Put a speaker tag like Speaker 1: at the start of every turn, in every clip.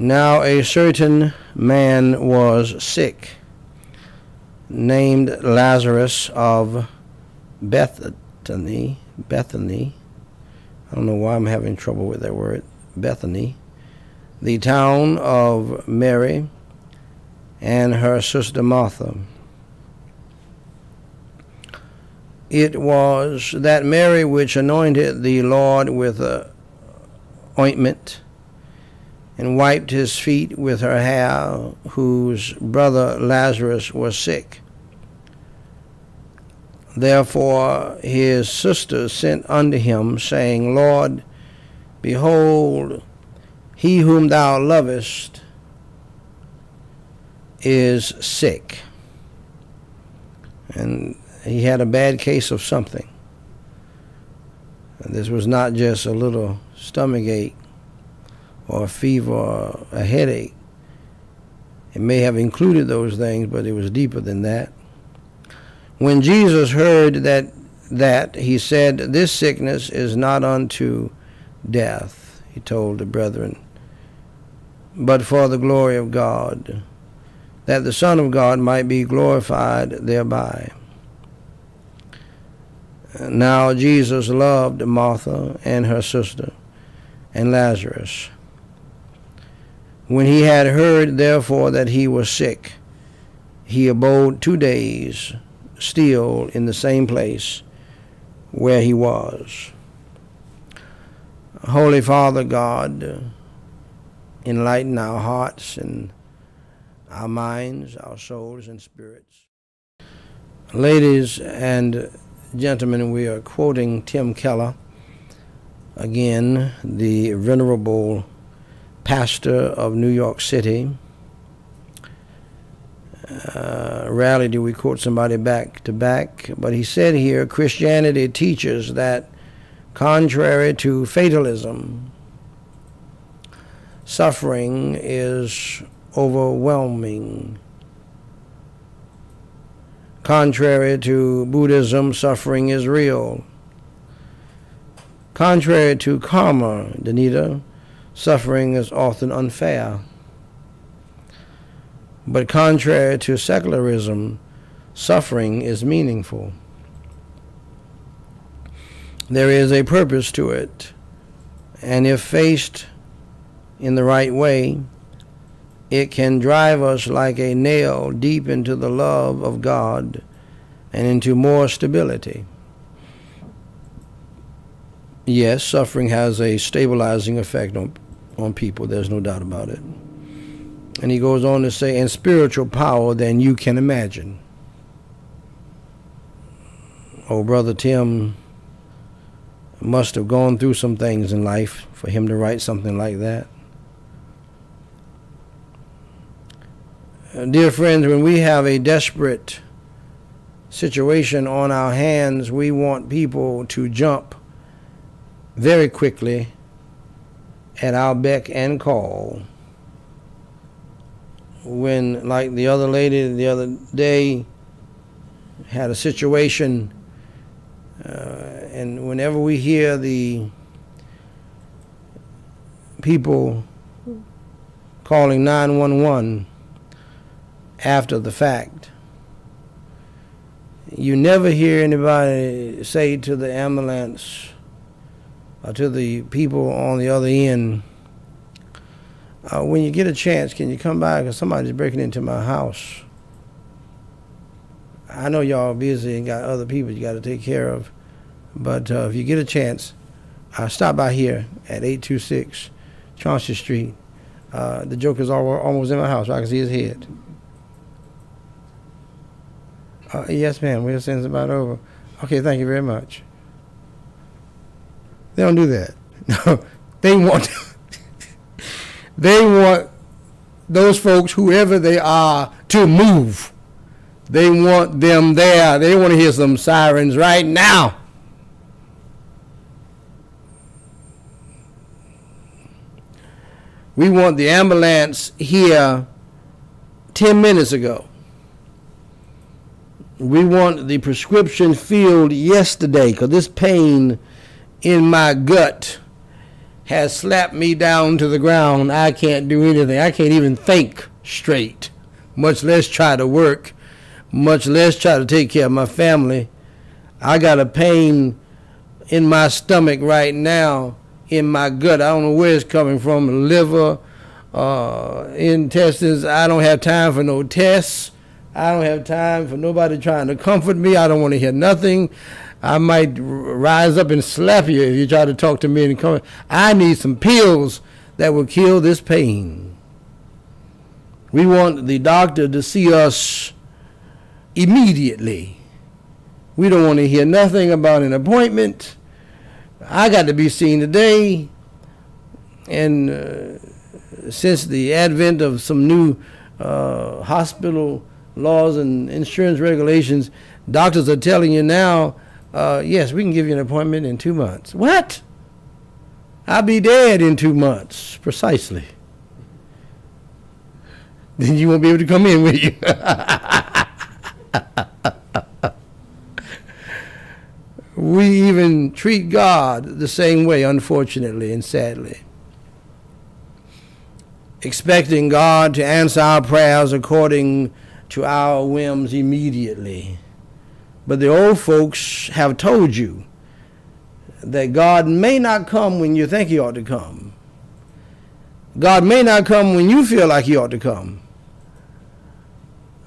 Speaker 1: Now a certain man was sick, named Lazarus of Bethany. Bethany. I don't know why I'm having trouble with that word. Bethany. The town of Mary and her sister Martha. It was that Mary which anointed the Lord with a ointment and wiped his feet with her hair, whose brother Lazarus was sick. Therefore his sister sent unto him, saying, Lord, behold, he whom thou lovest is sick. And he had a bad case of something. This was not just a little stomach ache or a fever or a headache. It may have included those things, but it was deeper than that. When Jesus heard that that he said, This sickness is not unto death, he told the brethren, but for the glory of God, that the Son of God might be glorified thereby. Now Jesus loved Martha and her sister and Lazarus. When he had heard, therefore, that he was sick, he abode two days still in the same place where he was. Holy Father God, enlighten our hearts and our minds, our souls, and spirits. Ladies and gentlemen, we are quoting Tim Keller, again, the venerable pastor of New York City. Uh, rarely do we quote somebody back to back, but he said here Christianity teaches that, contrary to fatalism, suffering is overwhelming. Contrary to Buddhism, suffering is real. Contrary to karma, Danita, suffering is often unfair. But contrary to secularism, suffering is meaningful. There is a purpose to it, and if faced in the right way, it can drive us like a nail deep into the love of God and into more stability. Yes, suffering has a stabilizing effect on, on people, there's no doubt about it. And he goes on to say, and spiritual power than you can imagine. Oh, Brother Tim must have gone through some things in life for him to write something like that. Uh, dear friends, when we have a desperate situation on our hands, we want people to jump very quickly at our beck and call. When, like the other lady the other day, had a situation, uh, and whenever we hear the people calling 911 after the fact, you never hear anybody say to the ambulance or to the people on the other end, uh, when you get a chance, can you come by because somebody's breaking into my house? I know y'all busy and got other people you got to take care of, but uh, if you get a chance, uh, stop by here at 826 Chauncey Street. Uh, the Joker's al- almost in my house. I can see his head. Uh, yes, ma'am. We'll send somebody over. Okay, thank you very much. They don't do that. No, they want they want those folks, whoever they are, to move. They want them there. They want to hear some sirens right now. We want the ambulance here 10 minutes ago. We want the prescription filled yesterday because this pain in my gut has slapped me down to the ground. I can't do anything. I can't even think straight, much less try to work, much less try to take care of my family. I got a pain in my stomach right now, in my gut. I don't know where it's coming from liver, uh, intestines. I don't have time for no tests. I don't have time for nobody trying to comfort me. I don't want to hear nothing. I might rise up and slap you if you try to talk to me and come. I need some pills that will kill this pain. We want the doctor to see us immediately. We don't want to hear nothing about an appointment. I got to be seen today. And uh, since the advent of some new uh, hospital laws and insurance regulations, doctors are telling you now, uh, yes, we can give you an appointment in two months. What? I'll be dead in two months, precisely. Then you won't be able to come in, will you? we even treat God the same way, unfortunately and sadly. Expecting God to answer our prayers according to our whims immediately. But the old folks have told you that God may not come when you think He ought to come. God may not come when you feel like He ought to come.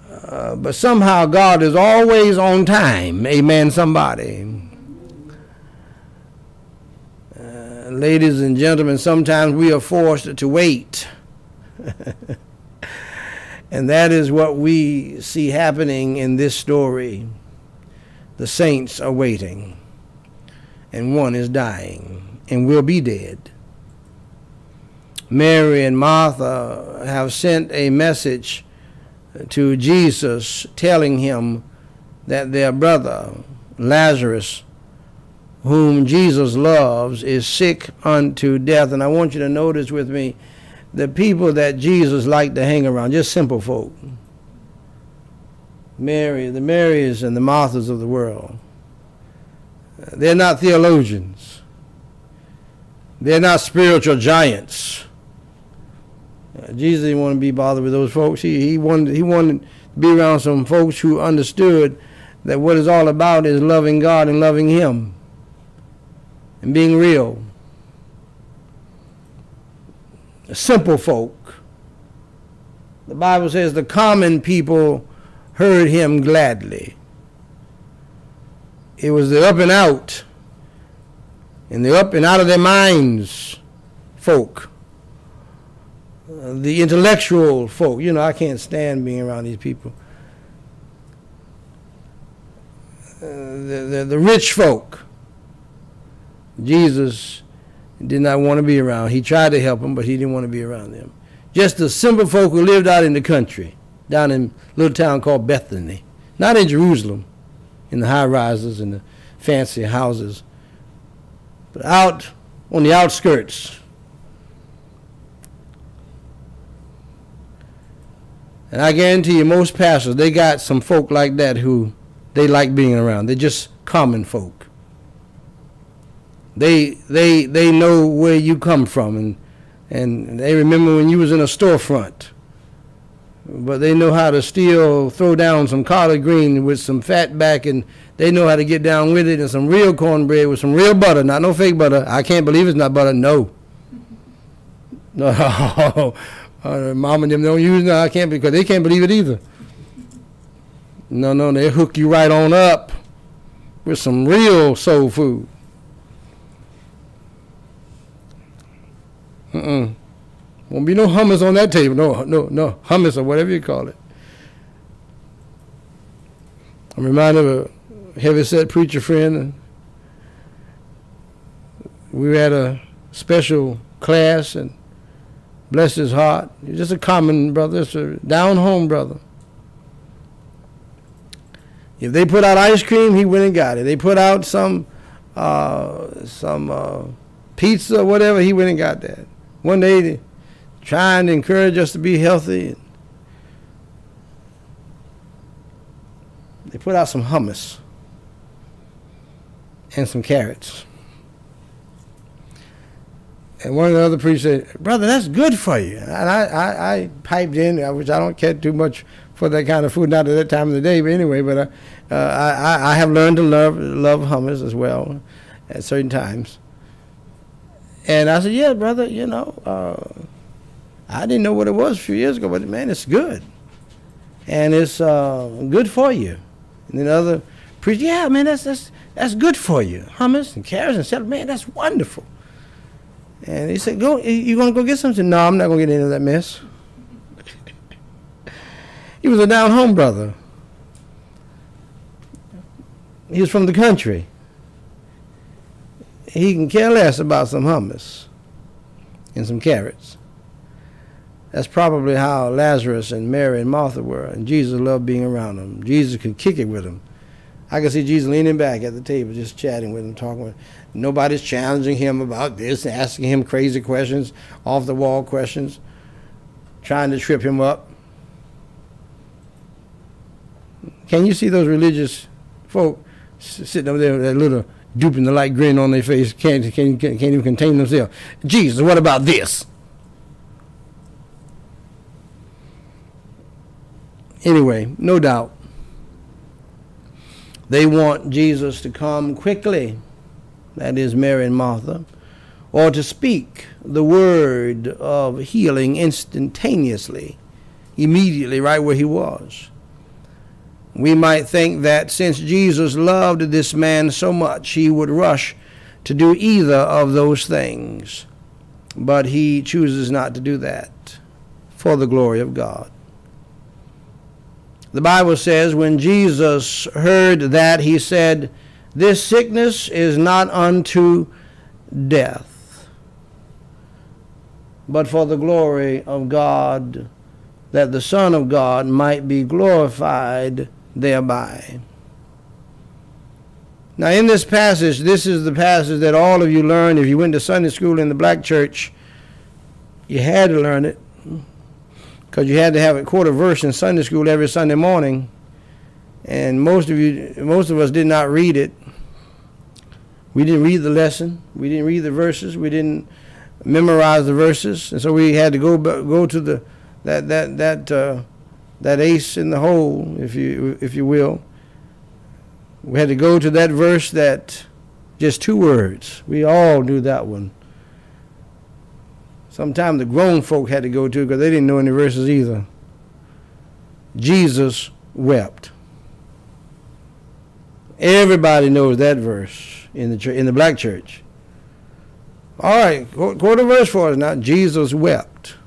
Speaker 1: Uh, but somehow God is always on time. Amen, somebody. Uh, ladies and gentlemen, sometimes we are forced to wait. and that is what we see happening in this story. The saints are waiting, and one is dying, and will be dead. Mary and Martha have sent a message to Jesus telling him that their brother, Lazarus, whom Jesus loves, is sick unto death. And I want you to notice with me the people that Jesus liked to hang around, just simple folk. Mary, the Marys and the Marthas of the world. They're not theologians. They're not spiritual giants. Uh, Jesus didn't want to be bothered with those folks. He, he wanted he wanted to be around some folks who understood that what it's all about is loving God and loving Him and being real. Simple folk. The Bible says the common people heard him gladly. It was the up and out, and the up and out of their minds folk, uh, the intellectual folk. You know, I can't stand being around these people. Uh, the, the, the rich folk. Jesus did not want to be around. He tried to help them, but he didn't want to be around them. Just the simple folk who lived out in the country down in a little town called Bethany. Not in Jerusalem, in the high rises and the fancy houses, but out on the outskirts. And I guarantee you, most pastors, they got some folk like that who they like being around. They're just common folk. They they they know where you come from and and they remember when you was in a storefront but they know how to still throw down some collard green with some fat back, and they know how to get down with it, and some real cornbread with some real butter, not no fake butter. I can't believe it's not butter. No. No, uh, mom and them don't use no. I can't because they can't believe it either. No, no, they hook you right on up with some real soul food. Mm-mm. Won't be no hummus on that table. No, no, no hummus or whatever you call it. I'm reminded of a heavy-set preacher friend. We at a special class, and bless his heart, he's just a common brother, just a down-home brother. If they put out ice cream, he went and got it. They put out some uh, some uh, pizza or whatever, he went and got that. One day, trying to encourage us to be healthy. They put out some hummus and some carrots. And one of the other priests said, Brother, that's good for you. And I, I, I piped in, which I don't care too much for that kind of food, not at that time of the day, but anyway, but uh, uh, I, I have learned to love, love hummus as well at certain times. And I said, Yeah, brother, you know, uh, I didn't know what it was a few years ago, but man, it's good. And it's uh, good for you. And then other preachers, Yeah, man, that's, that's, that's good for you. Hummus and carrots and celery, man, that's wonderful. And he said, "Go. You gonna go get something?" No, I'm not gonna get into that mess. he was a down home brother. He was from the country. He can care less about some hummus and some carrots. That's probably how Lazarus and Mary and Martha were, and Jesus loved being around them. Jesus could kick it with them. I can see Jesus leaning back at the table, just chatting with them, talking with him. Nobody's challenging him about this, asking him crazy questions, off the wall questions, trying to trip him up. Can you see those religious folk sitting over there with that little duping delight grin on their face, can't, can't, can't even contain themselves? Jesus, what about this? Anyway, no doubt they want Jesus to come quickly, that is, Mary and Martha, or to speak the word of healing instantaneously, immediately, right where he was. We might think that since Jesus loved this man so much, he would rush to do either of those things. But he chooses not to do that for the glory of God. The Bible says when Jesus heard that, he said, This sickness is not unto death, but for the glory of God, that the Son of God might be glorified thereby. Now, in this passage, this is the passage that all of you learned. If you went to Sunday school in the black church, you had to learn it because you had to have a quarter verse in Sunday school every Sunday morning, and most of you, most of us did not read it. We didn't read the lesson. We didn't read the verses. We didn't memorize the verses, and so we had to go go to the that that that uh, that ace in the hole, if you if you will. We had to go to that verse that just two words. We all knew that one. Sometimes the grown folk had to go to because they didn't know any verses either. Jesus wept. Everybody knows that verse in the church, in the black church. All right, quote a verse for us now. Jesus wept.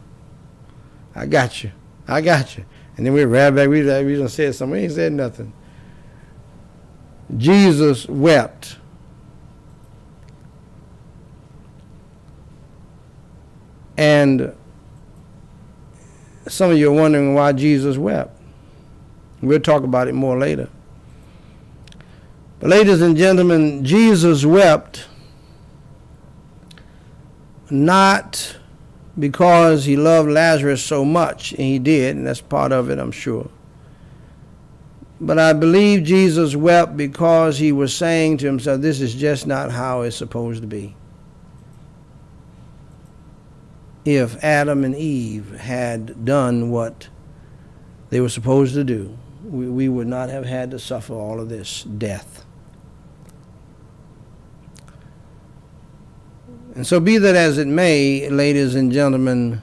Speaker 1: I got you. I got you. And then we ran back. We we done said something. We ain't said nothing. Jesus wept. And some of you are wondering why Jesus wept. We'll talk about it more later. But, ladies and gentlemen, Jesus wept not because he loved Lazarus so much, and he did, and that's part of it, I'm sure. But I believe Jesus wept because he was saying to himself, This is just not how it's supposed to be if Adam and Eve had done what they were supposed to do, we, we would not have had to suffer all of this death. And so, be that as it may, ladies and gentlemen,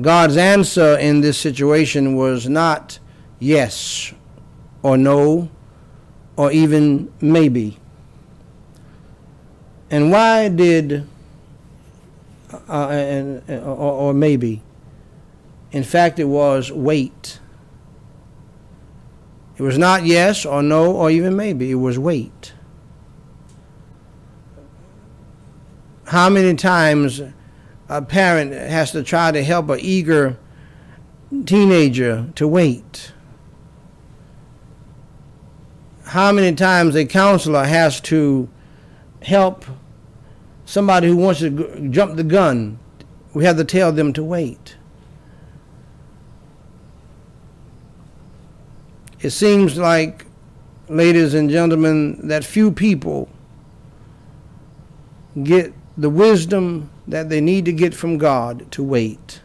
Speaker 1: God's answer in this situation was not yes or no or even maybe. And why did uh, and, or, or maybe. In fact, it was wait. It was not yes or no or even maybe. It was wait. How many times a parent has to try to help an eager teenager to wait? How many times a counselor has to help somebody who wants to jump the gun we have to tell them to wait. It seems like, ladies and gentlemen, that few people get the wisdom that they need to get from God to wait.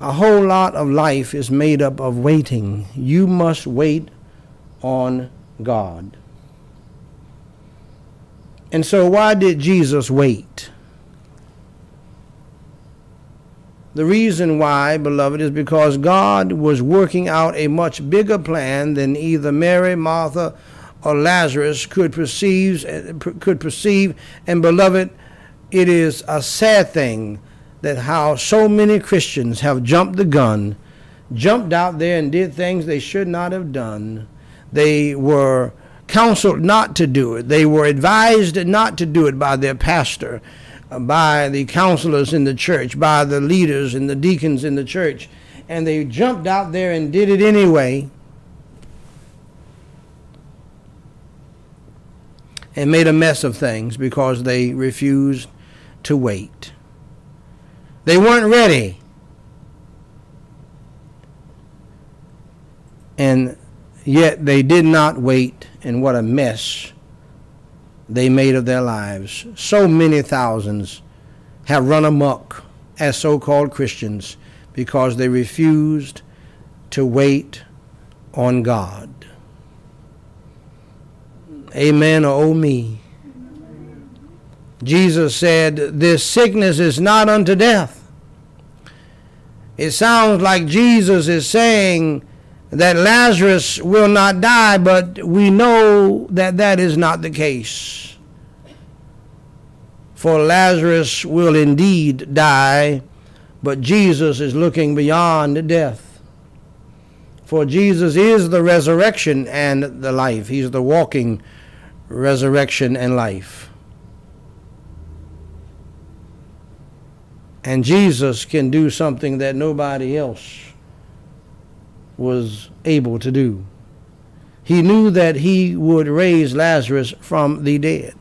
Speaker 1: A whole lot of life is made up of waiting. You must wait on God. And so, why did Jesus wait? The reason why, beloved, is because God was working out a much bigger plan than either Mary, Martha, or Lazarus could perceive, could perceive. And beloved, it is a sad thing that how so many Christians have jumped the gun, jumped out there and did things they should not have done. They were counseled not to do it. They were advised not to do it by their pastor, uh, by the counselors in the church, by the leaders and the deacons in the church. And they jumped out there and did it anyway. And made a mess of things because they refused to wait. They weren't ready. And yet they did not wait, and what a mess they made of their lives. So many thousands have run amok as so called Christians because they refused to wait on God. Amen or oh me. Jesus said, This sickness is not unto death. It sounds like Jesus is saying that Lazarus will not die, but we know that that is not the case. For Lazarus will indeed die, but Jesus is looking beyond death. For Jesus is the resurrection and the life. He's the walking resurrection and life. And Jesus can do something that nobody else was able to do. He knew that he would raise Lazarus from the dead.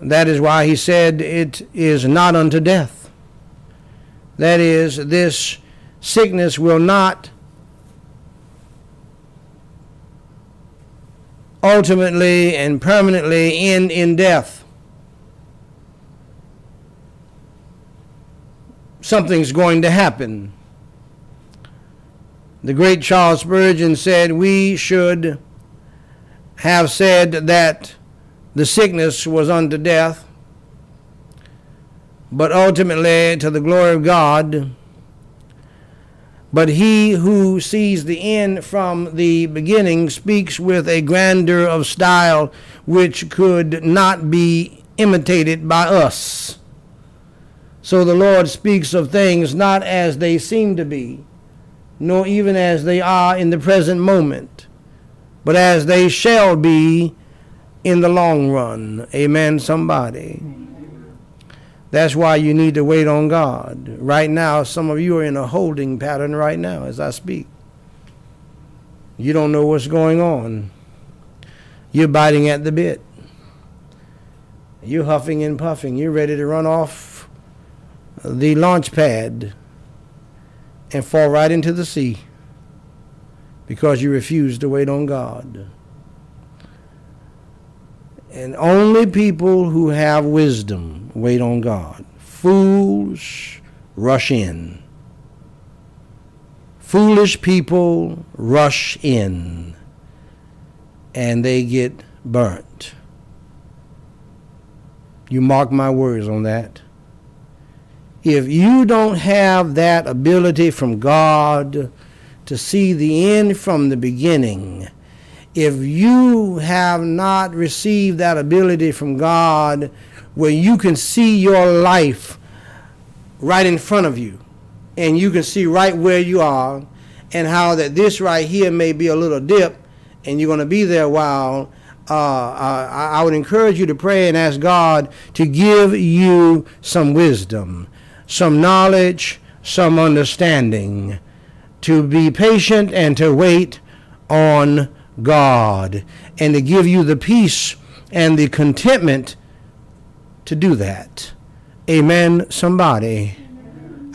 Speaker 1: That is why he said, It is not unto death. That is, this sickness will not ultimately and permanently end in death. Something's going to happen. The great Charles Spurgeon said we should have said that the sickness was unto death, but ultimately to the glory of God. But he who sees the end from the beginning speaks with a grandeur of style which could not be imitated by us. So the Lord speaks of things not as they seem to be, nor even as they are in the present moment, but as they shall be in the long run. Amen, somebody. That's why you need to wait on God. Right now, some of you are in a holding pattern right now as I speak. You don't know what's going on. You're biting at the bit. You're huffing and puffing. You're ready to run off the launch pad and fall right into the sea because you refuse to wait on God. And only people who have wisdom wait on God. Fools rush in. Foolish people rush in and they get burnt. You mark my words on that if you don't have that ability from God to see the end from the beginning, if you have not received that ability from God where you can see your life right in front of you and you can see right where you are and how that this right here may be a little dip and you're going to be there a while uh, uh, I would encourage you to pray and ask God to give you some wisdom some knowledge, some understanding, to be patient and to wait on God, and to give you the peace and the contentment to do that. Amen, somebody.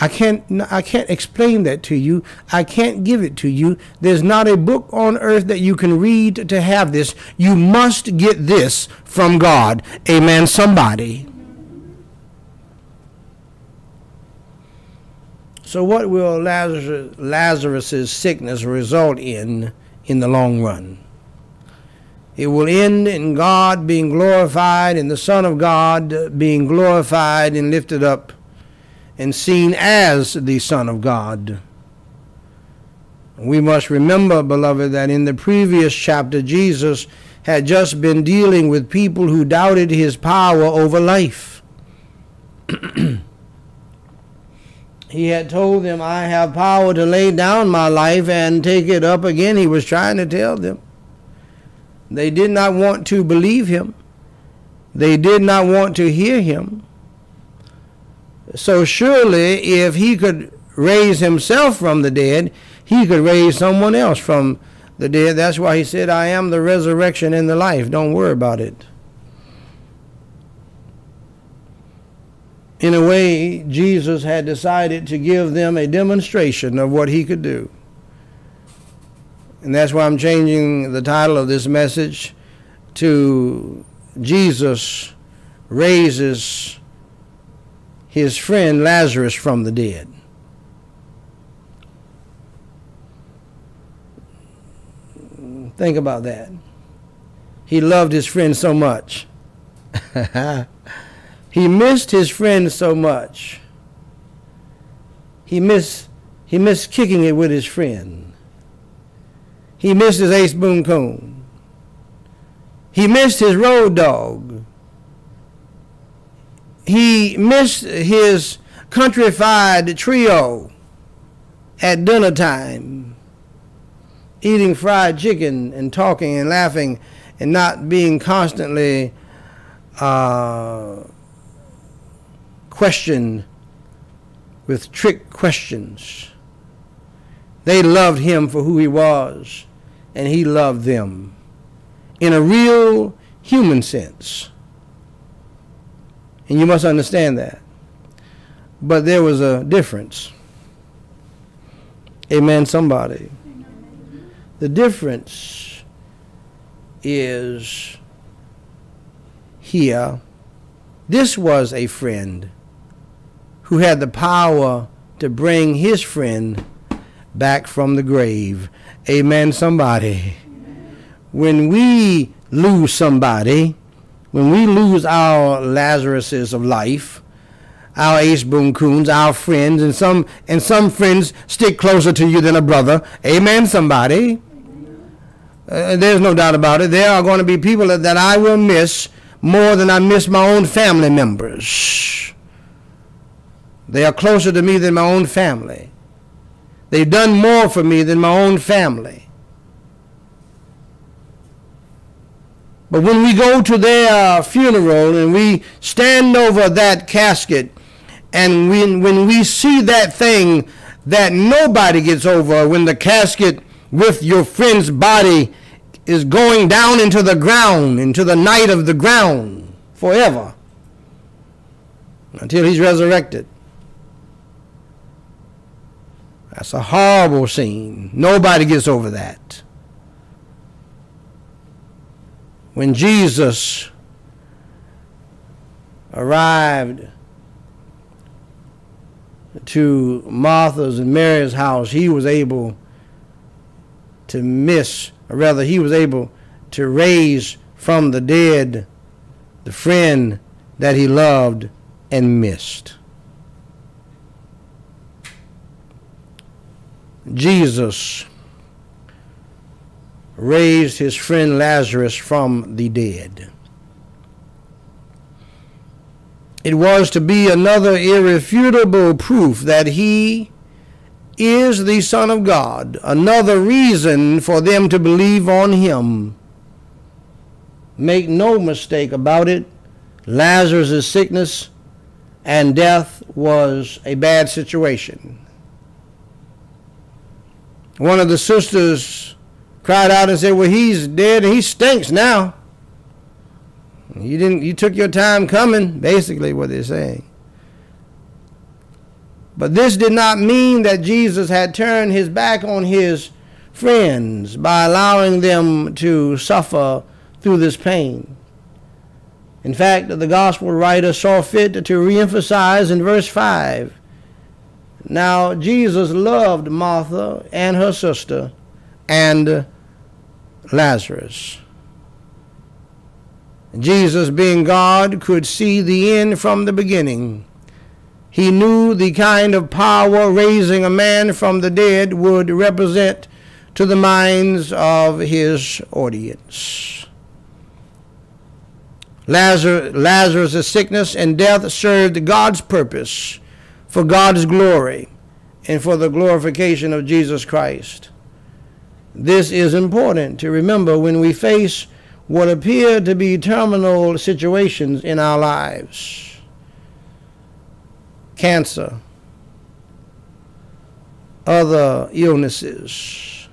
Speaker 1: I can't I can't explain that to you. I can't give it to you. There's not a book on earth that you can read to have this. You must get this from God. Amen somebody. So what will Lazarus Lazarus's sickness result in in the long run? It will end in God being glorified and the Son of God being glorified and lifted up and seen as the Son of God. We must remember, beloved, that in the previous chapter, Jesus had just been dealing with people who doubted his power over life. he had told them, I have power to lay down my life and take it up again. He was trying to tell them. They did not want to believe him, they did not want to hear him. So surely, if he could raise himself from the dead, he could raise someone else from the dead. That's why he said, I am the resurrection and the life. Don't worry about it. In a way, Jesus had decided to give them a demonstration of what he could do. And that's why I'm changing the title of this message to Jesus raises his friend Lazarus from the dead. Think about that. He loved his friend so much. he missed his friend so much. He missed he missed kicking it with his friend. He missed his ace boon coon. He missed his road dog he missed his countrified trio at dinner time, eating fried chicken and talking and laughing and not being constantly uh, questioned with trick questions. They loved him for who he was, and he loved them in a real human sense. And you must understand that. But there was a difference. Amen, somebody. The difference is here. This was a friend who had the power to bring his friend back from the grave. Amen, somebody. When we lose somebody, when we lose our Lazaruses of life, our Ace Boon Coons, our friends, and some and some friends stick closer to you than a brother. Amen, somebody. Uh, there's no doubt about it. There are going to be people that, that I will miss more than I miss my own family members. They are closer to me than my own family. They've done more for me than my own family. But when we go to their funeral and we stand over that casket, and when, when we see that thing that nobody gets over, when the casket with your friend's body is going down into the ground, into the night of the ground forever, until he's resurrected. That's a horrible scene. Nobody gets over that when Jesus arrived to Martha's and Mary's house, he was able to miss, or rather, he was able to raise from the dead the friend that he loved and missed. Jesus raised his friend Lazarus from the dead. It was to be another irrefutable proof that he is the Son of God, another reason for them to believe on him. Make no mistake about it, Lazarus' sickness and death was a bad situation. One of the sisters cried out and said, Well, he's dead and he stinks now. You didn't. You took your time coming. Basically, what they're saying. But this did not mean that Jesus had turned his back on his friends by allowing them to suffer through this pain. In fact, the gospel writer saw fit to reemphasize in verse 5 Now Jesus loved Martha and her sister and Lazarus. Jesus, being God, could see the end from the beginning. He knew the kind of power raising a man from the dead would represent to the minds of his audience. Lazarus, sickness and death served God's purpose for God's glory and for the glorification of Jesus Christ. This is important to remember when we face what appear to be terminal situations in our lives. Cancer, other illnesses,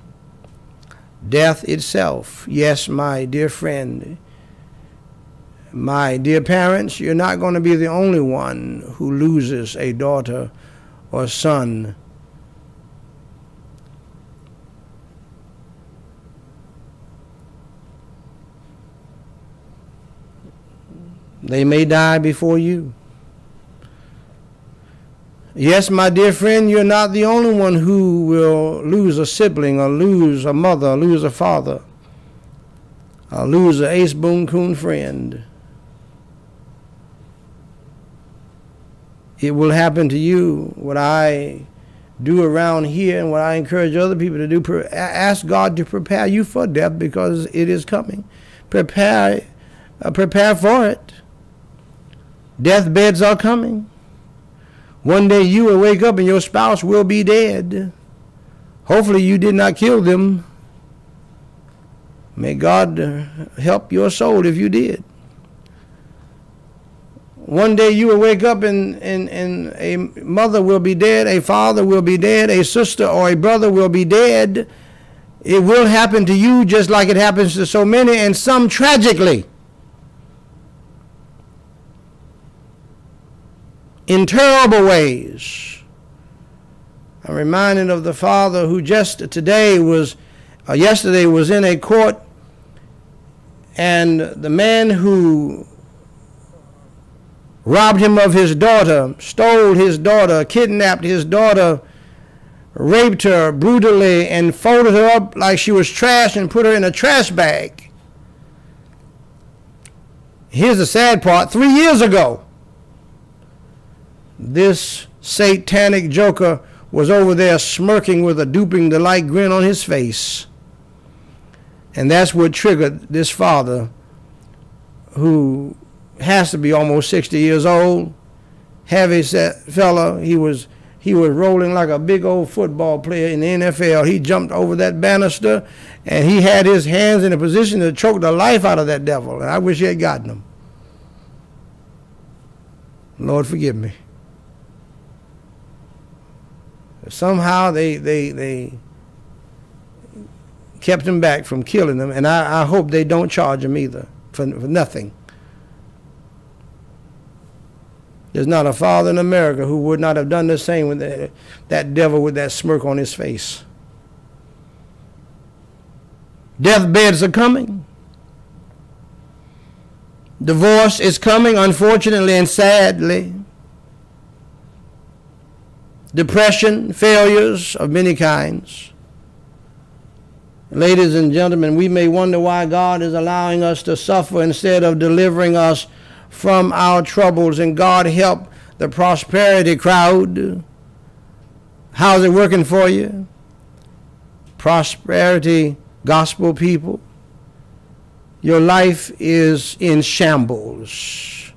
Speaker 1: death itself. Yes, my dear friend, my dear parents, you're not going to be the only one who loses a daughter or son They may die before you. Yes, my dear friend, you're not the only one who will lose a sibling or lose a mother or lose a father or lose an ace boon coon friend. It will happen to you. What I do around here and what I encourage other people to do, ask God to prepare you for death because it is coming. Prepare, uh, prepare for it. Deathbeds are coming. One day you will wake up and your spouse will be dead. Hopefully, you did not kill them. May God uh, help your soul if you did. One day you will wake up and, and, and a mother will be dead, a father will be dead, a sister or a brother will be dead. It will happen to you just like it happens to so many, and some tragically. in terrible ways. I'm reminded of the father who just today was, uh, yesterday was in a court, and the man who robbed him of his daughter, stole his daughter, kidnapped his daughter, raped her brutally, and folded her up like she was trash and put her in a trash bag. Here's the sad part three years ago, this satanic joker was over there smirking with a duping delight grin on his face. And that's what triggered this father, who has to be almost 60 years old, heavy set fella. He was he was rolling like a big old football player in the NFL. He jumped over that banister and he had his hands in a position to choke the life out of that devil. And I wish he had gotten him. Lord, forgive me somehow they they they kept him back from killing them, and I, I hope they don't charge him either for, for nothing. There's not a father in America who would not have done the same with that, that devil with that smirk on his face. Deathbeds are coming. Divorce is coming, unfortunately and sadly depression, failures of many kinds. Ladies and gentlemen, we may wonder why God is allowing us to suffer instead of delivering us from our troubles, and God help the prosperity crowd. How's it working for you? Prosperity gospel people. Your life is in shambles.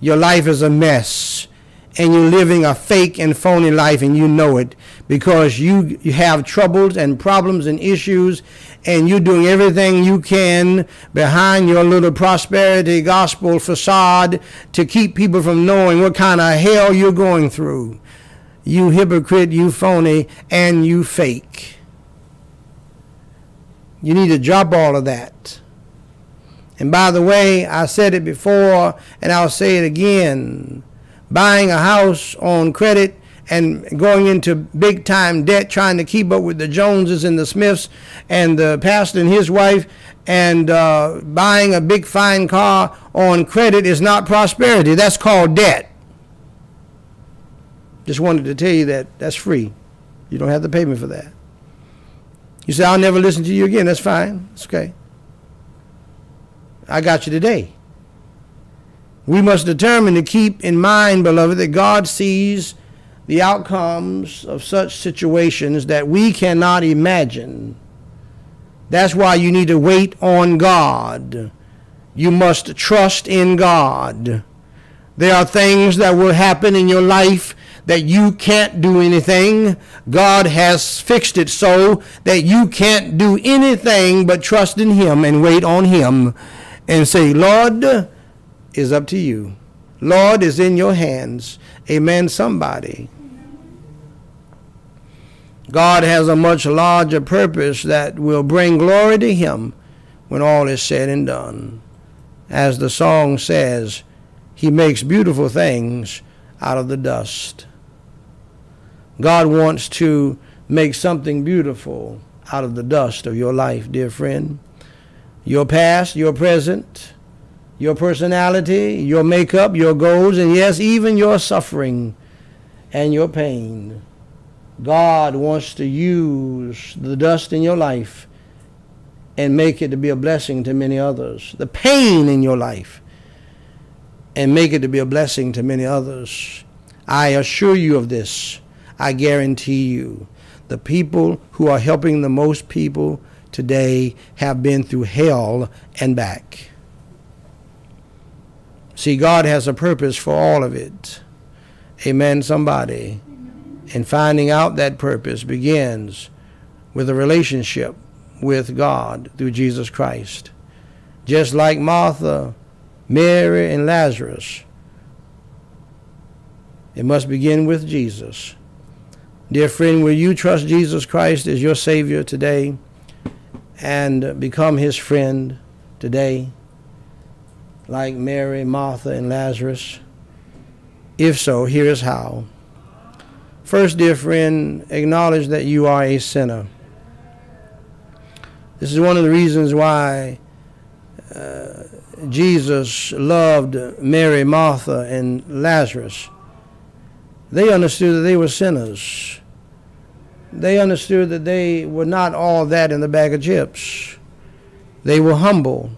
Speaker 1: Your life is a mess and you're living a fake and phony life and you know it because you, you have troubles and problems and issues and you're doing everything you can behind your little prosperity gospel facade to keep people from knowing what kind of hell you're going through. You hypocrite, you phony, and you fake. You need to drop all of that And by the way, I said it before and I'll say it again. Buying a house on credit and going into big time debt trying to keep up with the Joneses and the Smiths and the pastor and his wife and uh, buying a big fine car on credit is not prosperity. That's called debt. Just wanted to tell you that that's free. You don't have to pay me for that. You say, I'll never listen to you again. That's fine. It's okay. I got you today. We must determine to keep in mind, beloved, that God sees the outcomes of such situations that we cannot imagine. That's why you need to wait on God. You must trust in God. There are things that will happen in your life that you can't do anything. God has fixed it so that you can't do anything but trust in Him and wait on Him and say, Lord, is up to you. Lord is in your hands. Amen, somebody. God has a much larger purpose that will bring glory to Him when all is said and done. As the song says, He makes beautiful things out of the dust. God wants to make something beautiful out of the dust of your life, dear friend. Your past, your present, your personality, your makeup, your goals, and yes, even your suffering and your pain. God wants to use the dust in your life and make it to be a blessing to many others. The pain in your life and make it to be a blessing to many others. I assure you of this. I guarantee you. The people who are helping the most people today have been through hell and back. See, God has a purpose for all of it. Amen, somebody. And finding out that purpose begins with a relationship with God through Jesus Christ. Just like Martha, Mary, and Lazarus, it must begin with Jesus. Dear friend, will you trust Jesus Christ as your Savior today and become His friend today, like Mary, Martha, and Lazarus? If so, here is how. First, dear friend, acknowledge that you are a sinner. This is one of the reasons why uh, Jesus loved Mary, Martha, and Lazarus. They understood that they were sinners. They understood that they were not all that in the bag of chips. They were humble.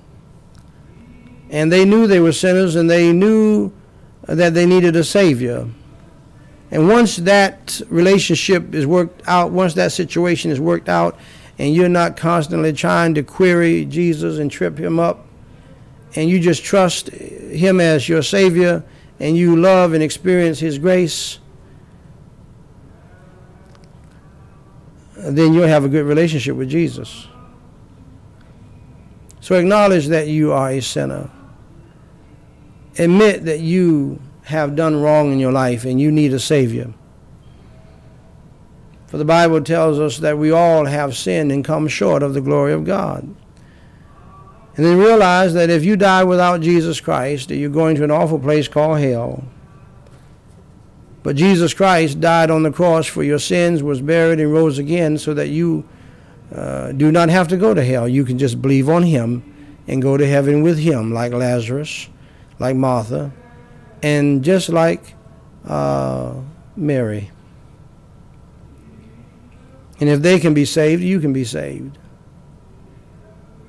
Speaker 1: And they knew they were sinners and they knew that they needed a Savior. And once that relationship is worked out, once that situation is worked out, and you're not constantly trying to query Jesus and trip him up, and you just trust him as your Savior, and you love and experience his grace, then you'll have a good relationship with Jesus. So acknowledge that you are a sinner. Admit that you have done wrong in your life and you need a Savior. For the Bible tells us that we all have sinned and come short of the glory of God. And then realize that if you die without Jesus Christ, that you're going to an awful place called hell. But Jesus Christ died on the cross for your sins, was buried, and rose again so that you uh, do not have to go to hell. You can just believe on Him and go to heaven with Him, like Lazarus, like Martha, and just like uh, Mary. And if they can be saved, you can be saved.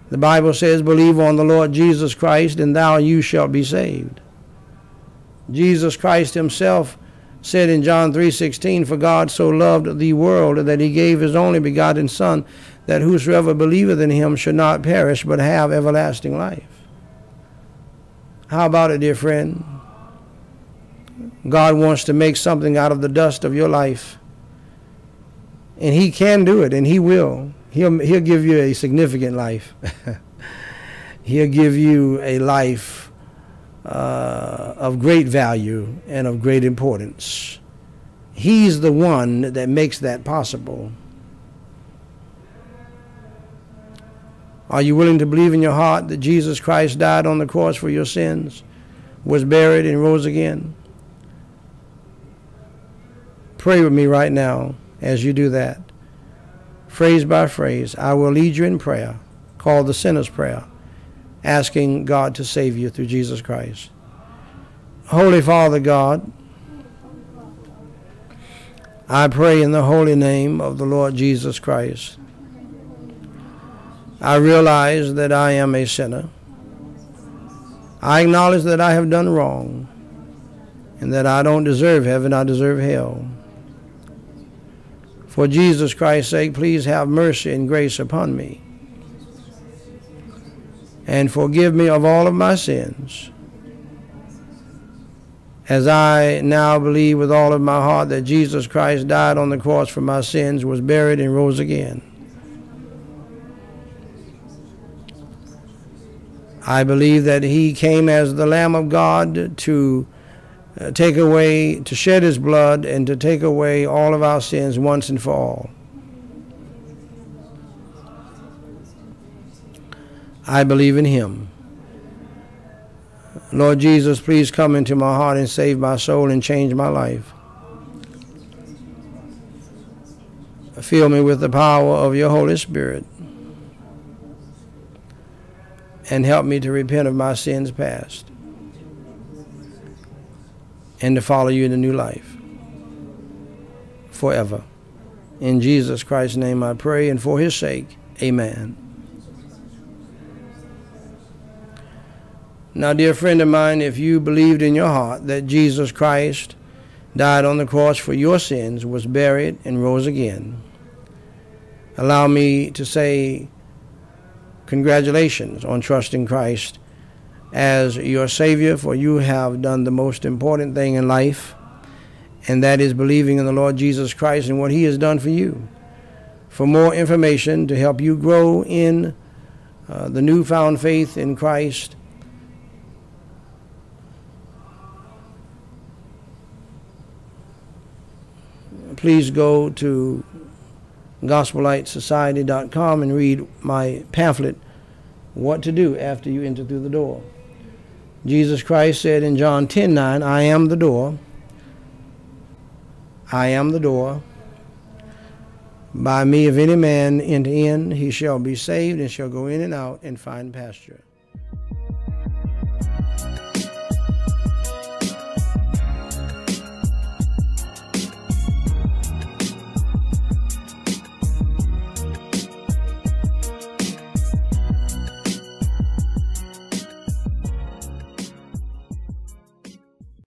Speaker 1: The Bible says, Believe on the Lord Jesus Christ, and thou and you shalt be saved. Jesus Christ himself said in John 3:16, For God so loved the world that he gave his only begotten Son, that whosoever believeth in him should not perish, but have everlasting life. How about it, dear friend? God wants to make something out of the dust of your life. And he can do it, and he will. He'll, he'll give you a significant life. he'll give you a life uh, of great value and of great importance. He's the one that makes that possible. Are you willing to believe in your heart that Jesus Christ died on the cross for your sins, was buried, and rose again? Pray with me right now as you do that. Phrase by phrase, I will lead you in prayer, called the sinner's prayer, asking God to save you through Jesus Christ. Holy Father God, I pray in the holy name of the Lord Jesus Christ. I realize that I am a sinner. I acknowledge that I have done wrong and that I don't deserve heaven, I deserve hell. For Jesus Christ's sake, please have mercy and grace upon me and forgive me of all of my sins as I now believe with all of my heart that Jesus Christ died on the cross for my sins, was buried, and rose again. I believe that he came as the Lamb of God to uh, take away, to shed his blood, and to take away all of our sins once and for all. I believe in him. Lord Jesus, please come into my heart and save my soul and change my life. Fill me with the power of your Holy Spirit and help me to repent of my sins past and to follow you in a new life forever. In Jesus Christ's name I pray, and for his sake, amen. Now, dear friend of mine, if you believed in your heart that Jesus Christ died on the cross for your sins, was buried, and rose again, allow me to say congratulations on trusting Christ as your Savior, for you have done the most important thing in life, and that is believing in the Lord Jesus Christ and what He has done for you. For more information to help you grow in uh, the newfound faith in Christ, please go to gospellightsociety.com and read my pamphlet, What to Do After You Enter Through the Door. Jesus Christ said in John 10 9, I am the door. I am the door. By me, if any man enter in, he shall be saved and shall go in and out and find pasture.